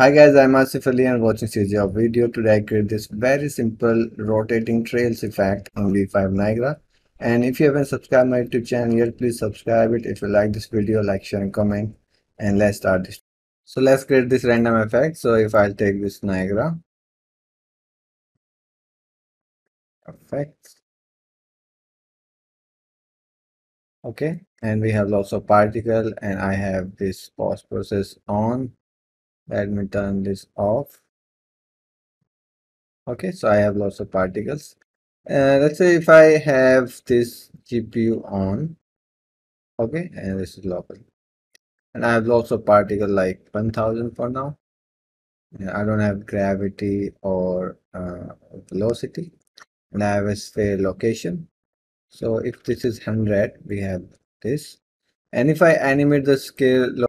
Hi guys, I'm Ashif Ali and watching of video. Today I create this very simple rotating trails effect on UE5 Niagara. And if you haven't subscribed my YouTube channel yet, please subscribe it. If you like this video, like, share and comment. And let's start this. So let's create this random effect. So if I'll take this Niagara. Effects. Okay, and we have lots of particle and I have this post process on let me turn this off. Okay so i have lots of particles. Uh, let's say if i have this gpu on. Okay and this is local. And i have lots of particle like 1000 for now. I don't have gravity or uh, velocity. And i have a sphere location. So if this is 100 we have this. And if i animate the scale